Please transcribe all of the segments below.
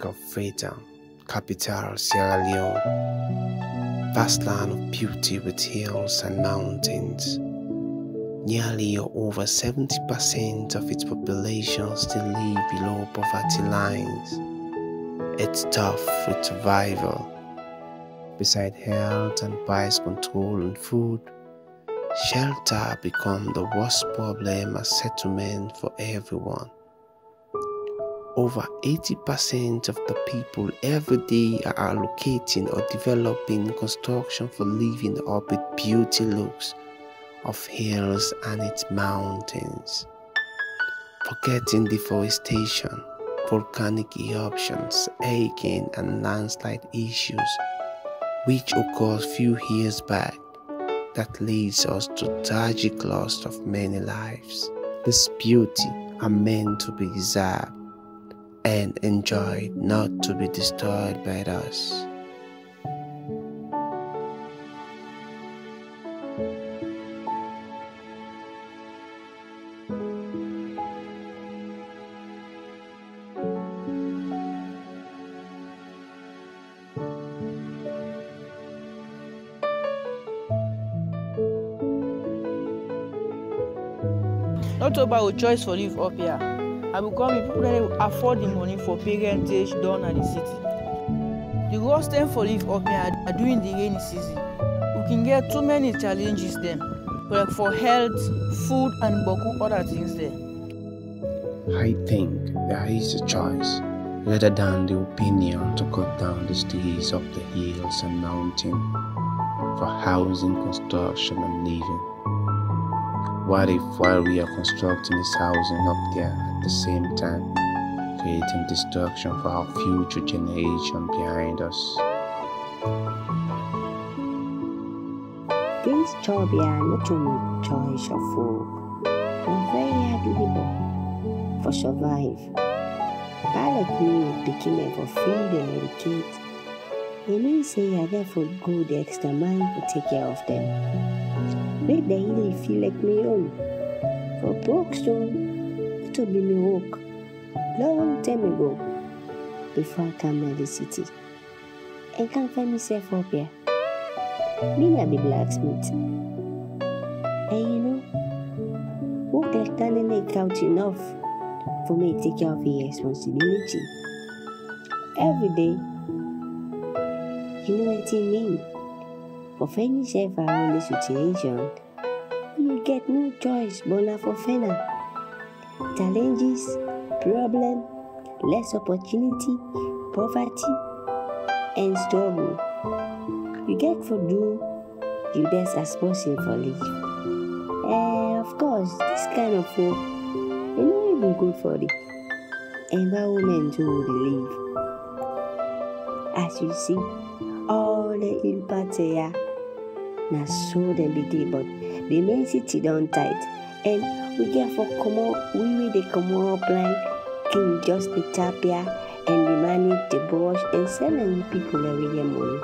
Of Freetown, capital Sierra Leone, vast land of beauty with hills and mountains. Nearly over 70% of its population still live below poverty lines. It's tough with survival. Beside health and price control on food, shelter become the worst problem as settlement for everyone. Over 80% of the people every day are allocating or developing construction for living up with beauty looks of hills and its mountains. Forgetting deforestation, volcanic eruptions, hurricane and landslide issues which occurred few years back that leads us to tragic loss of many lives. This beauty are meant to be preserved and enjoyed, not to be destroyed by us. Not about choice for live up here. I will come with people that afford the money for parentage done at the city. The worst thing for live up here are during the rainy season. We can get too many challenges then, like for health, food, and boku other things there. I think there is a choice rather than the opinion to cut down the trees of the hills and mountains for housing, construction, and living. What if while we are constructing this housing up there at the same time creating destruction for our future generation behind us? Here not only choice of folk, but very hard labor for survive. Pilot me became for feed and educate. It means say I therefore go the extra mile to take care of them. Make the really feel like me own. For Brookstone, me work long time ago before I come to the city. I can't find myself up here. Me I be blacksmith. And you know, work like that and make out enough for me to take care of the responsibility. Every day, you know what I mean? For finding yourself around the situation, you get no choice but not for fena. Challenges, problem, less opportunity, poverty, and struggle. You get for do your best as possible for life. And of course, this kind of work is not even good for the environment we live. As you see, all the ill parts here, na so dem be but the main city don tight, and we get for comot we wey dey comot blind king just dey tap here and dey manage the brush and sell am people get money.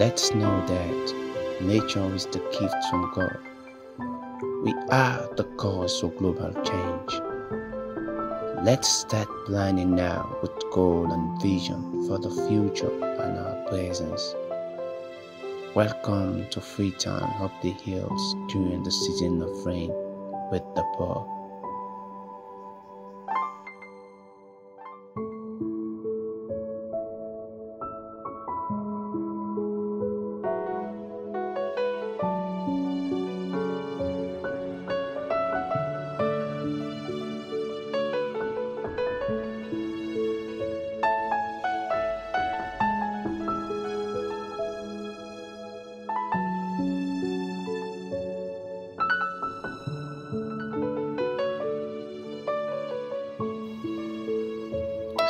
Let's know that nature is the gift from God. We are the cause of global change. Let's start planning now with goal and vision for the future and our presence. Welcome to Freetown up the hills during the season of rain with the poor.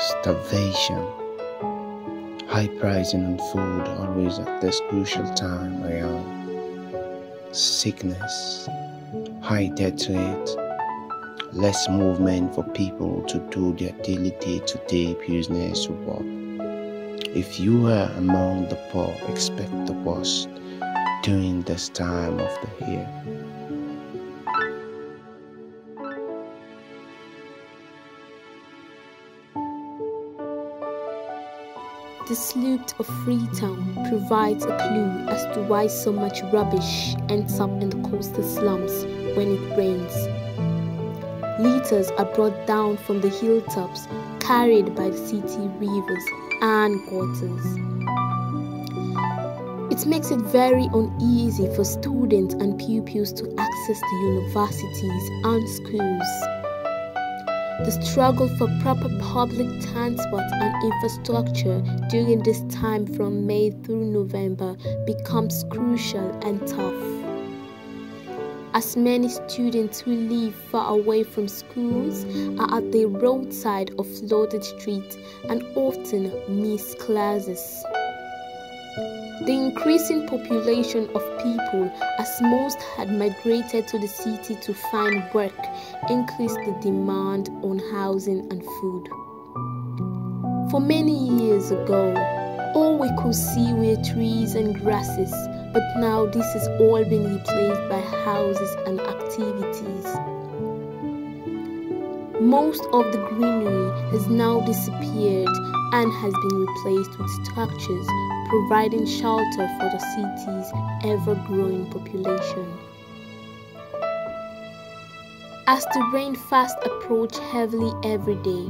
Starvation, high pricing on food always at this crucial time around, sickness, high death rate, less movement for people to do their daily day-to-day business work. If you are among the poor, expect the worst during this time of the year. The sloop of Freetown provides a clue as to why so much rubbish ends up in the coastal slums when it rains. Litters are brought down from the hilltops, carried by the city rivers and gutters. It makes it very uneasy for students and pupils to access the universities and schools. The struggle for proper public transport and infrastructure during this time from May through November becomes crucial and tough. As many students who live far away from schools are at the roadside of flooded streets and often miss classes. The increasing population of people, as most had migrated to the city to find work, increased the demand on housing and food. For many years ago, all we could see were trees and grasses, but now this has all been replaced by houses and activities. Most of the greenery has now disappeared and has been replaced with structures providing shelter for the city's ever growing population. As the rain fast approach heavily every day,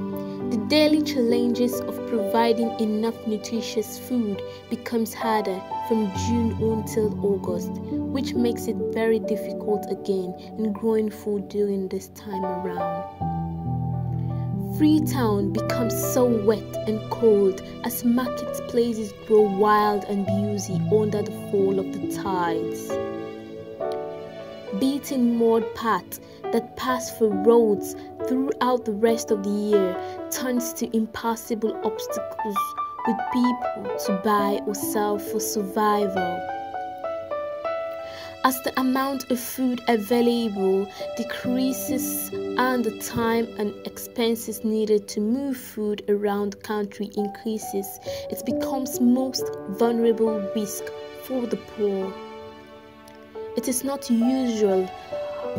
the daily challenges of providing enough nutritious food becomes harder from June until August, which makes it very difficult again in growing food during this time around. Freetown becomes so wet and cold as marketplaces grow wild and busy under the fall of the tides. Beaten mud paths that pass for roads throughout the rest of the year turns to impassable obstacles with people to buy or sell for survival. As the amount of food available decreases and the time and expenses needed to move food around the country increases, it becomes most vulnerable risk for the poor. It is not usual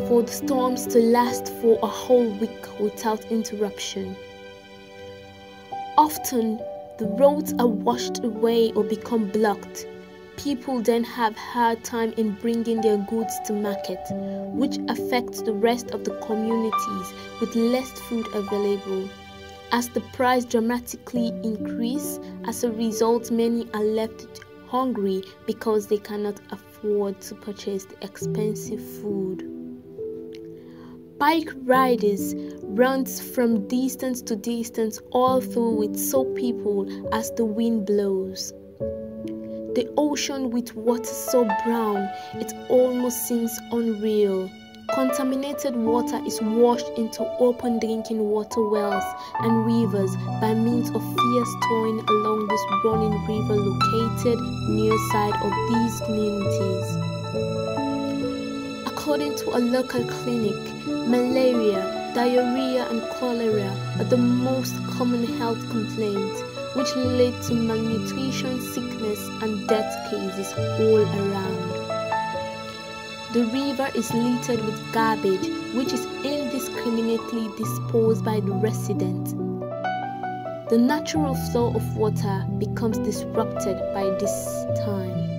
for the storms to last for a whole week without interruption. Often, the roads are washed away or become blocked people then have hard time in bringing their goods to market, which affects the rest of the communities with less food available. As the price dramatically increase, as a result, many are left hungry because they cannot afford to purchase the expensive food. Bike riders runs from distance to distance all through with so people as the wind blows. The ocean with water so brown it almost seems unreal. Contaminated water is washed into open drinking water wells and rivers by means of fierce towing along this running river located near side of these communities. According to a local clinic, malaria, diarrhea and cholera are the most common health complaints which lead to malnutrition, sickness, and death cases all around. The river is littered with garbage, which is indiscriminately disposed by the residents. The natural flow of water becomes disrupted by this time.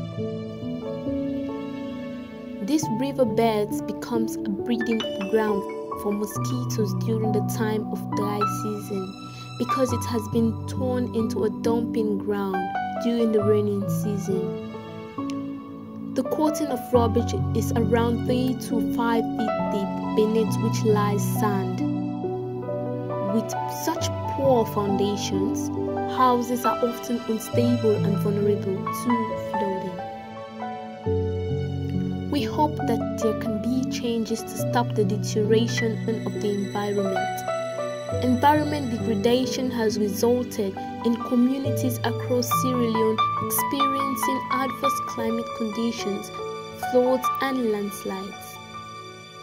These riverbeds becomes a breeding ground for mosquitoes during the time of dry season because it has been turned into a dumping ground during the raining season. The coating of rubbish is around 3 to 5 feet deep, beneath which lies sand. With such poor foundations, houses are often unstable and vulnerable to that there can be changes to stop the deterioration of the environment. Environment degradation has resulted in communities across Sierra Leone experiencing adverse climate conditions, floods, and landslides.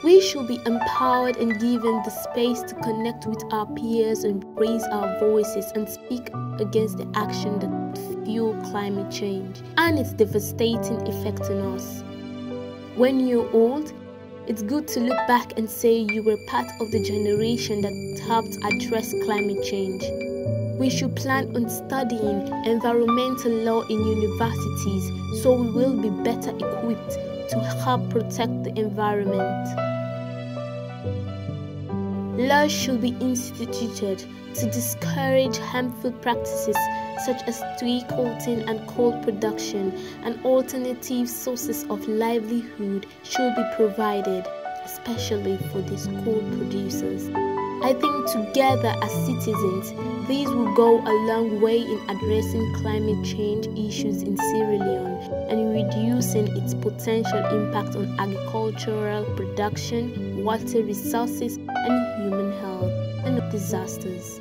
We should be empowered and given the space to connect with our peers and raise our voices and speak against the action that fuel climate change and its devastating effect on us. When you're old, it's good to look back and say you were part of the generation that helped address climate change. We should plan on studying environmental law in universities so we will be better equipped to help protect the environment. Laws should be instituted to discourage harmful practices such as tree coating and coal production, and alternative sources of livelihood should be provided, especially for these coal producers. I think together as citizens, these will go a long way in addressing climate change issues in Sierra Leone and reducing its potential impact on agricultural production, water resources, and human health and disasters.